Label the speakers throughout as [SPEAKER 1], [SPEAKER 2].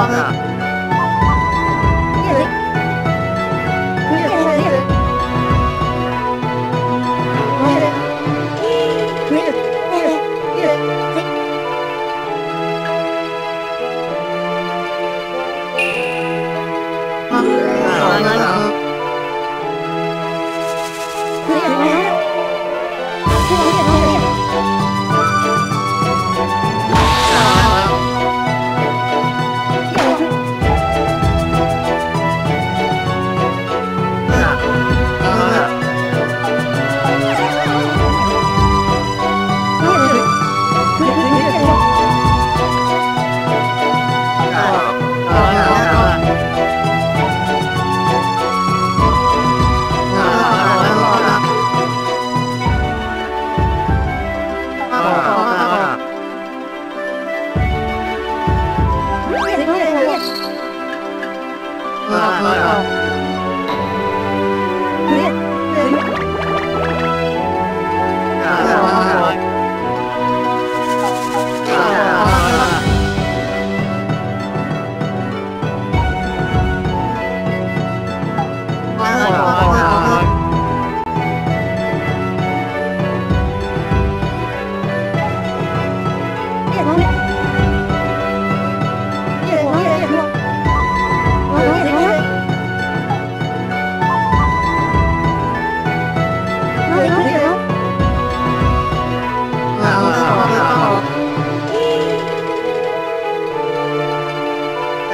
[SPEAKER 1] 啊。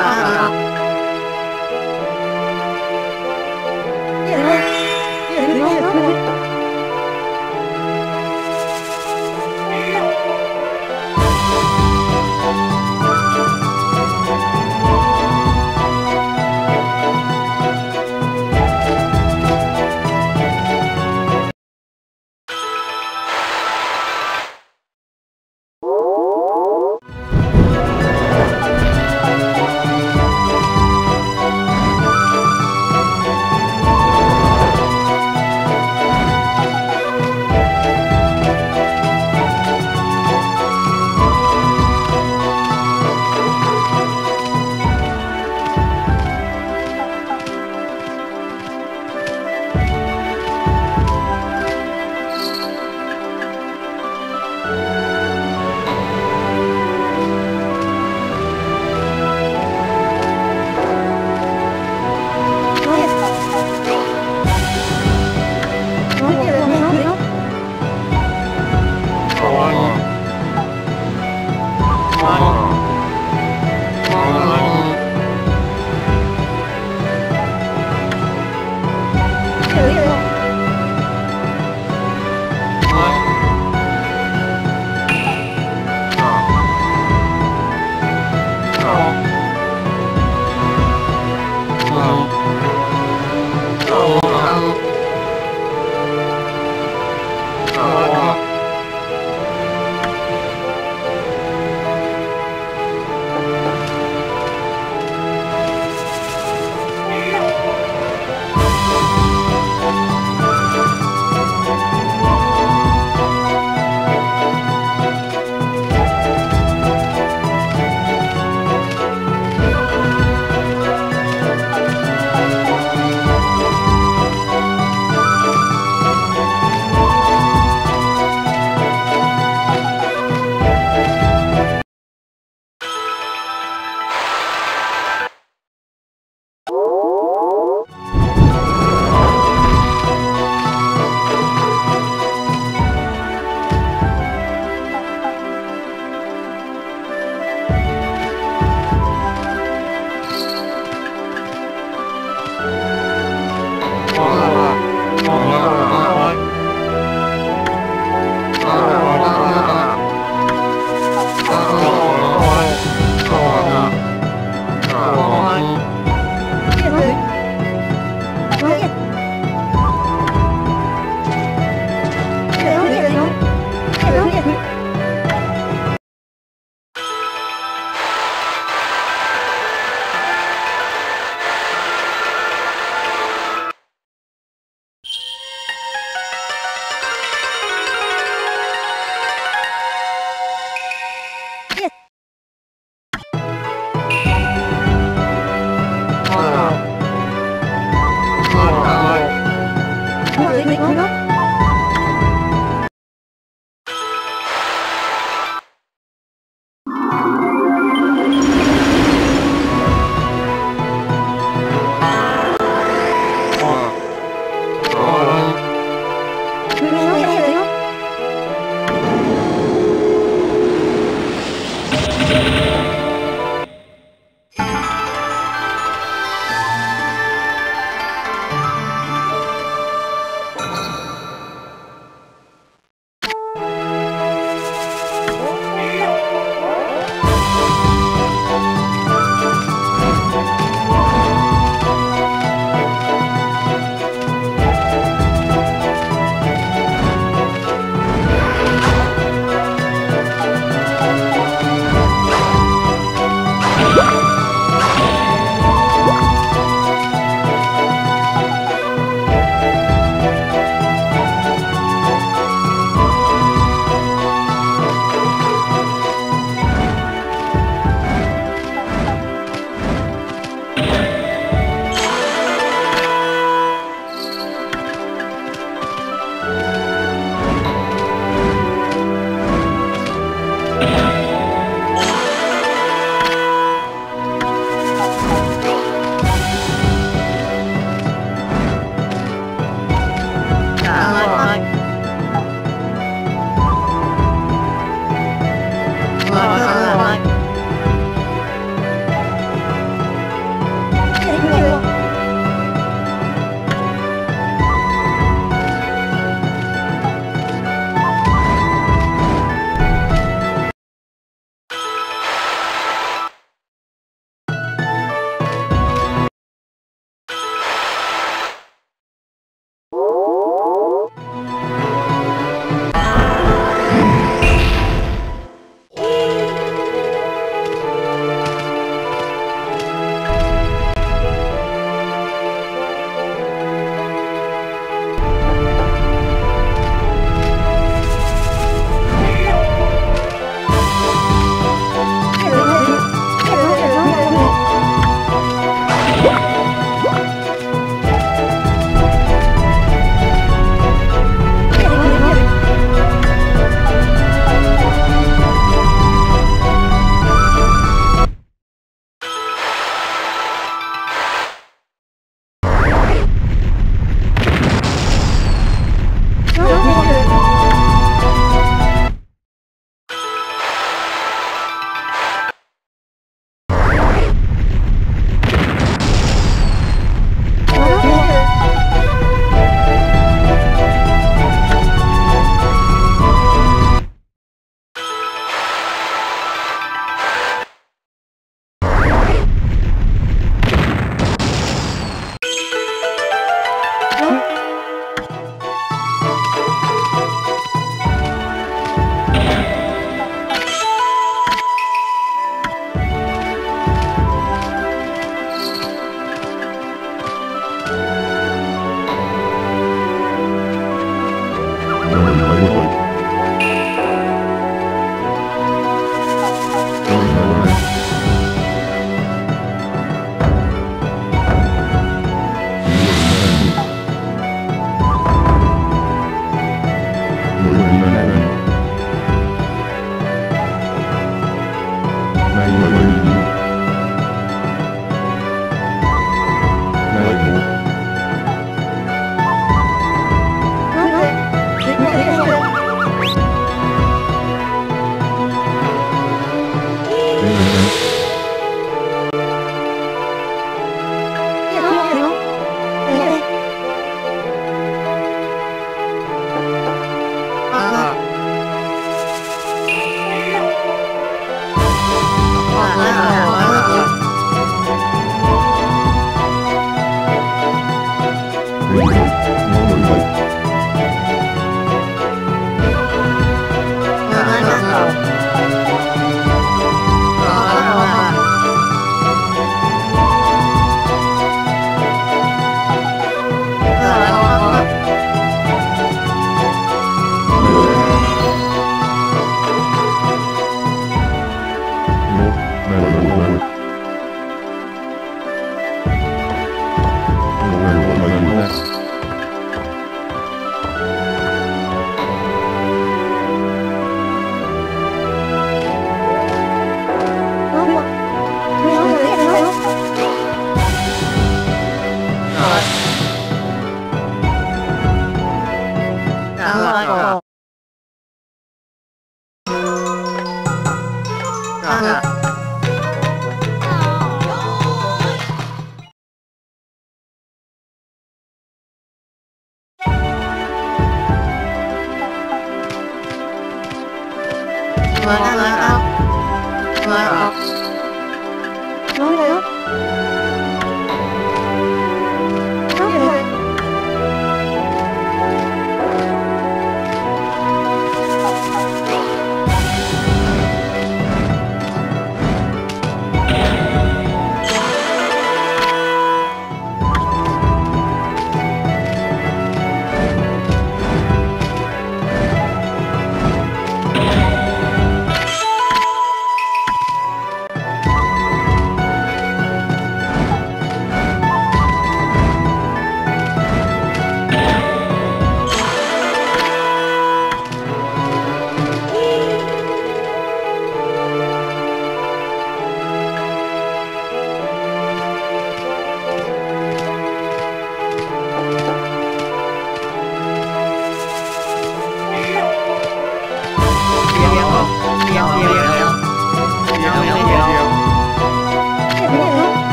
[SPEAKER 1] ああ。Bye. Bye. Bye. Bye.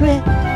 [SPEAKER 1] secret.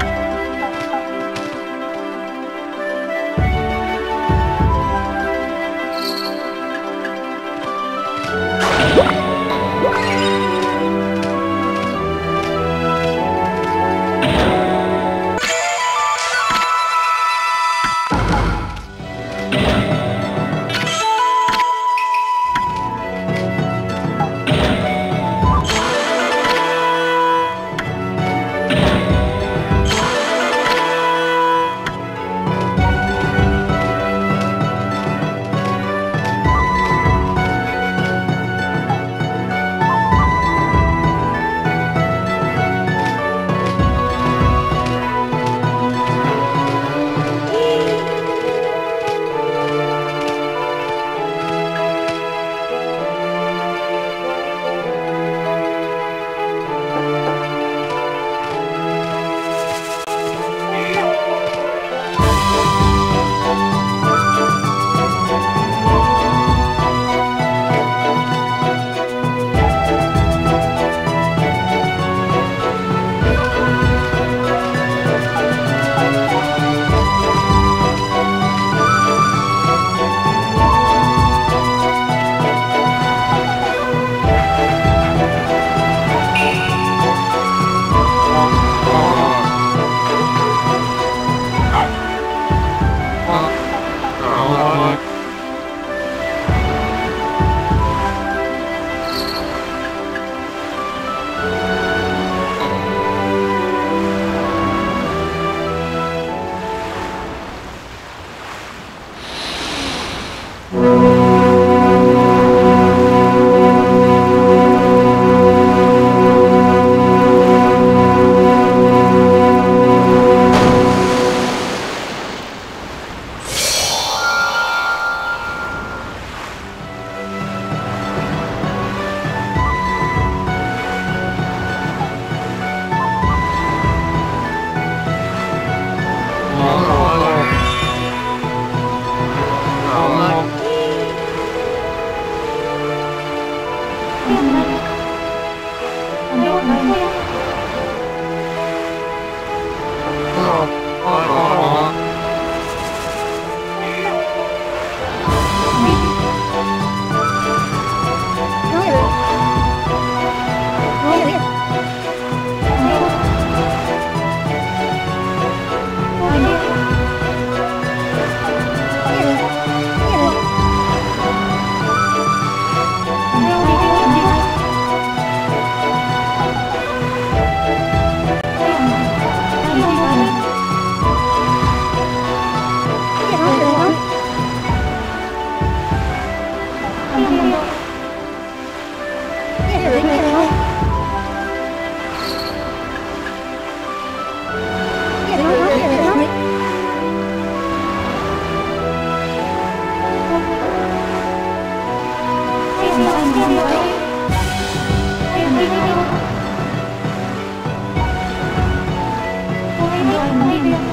[SPEAKER 1] Thank you.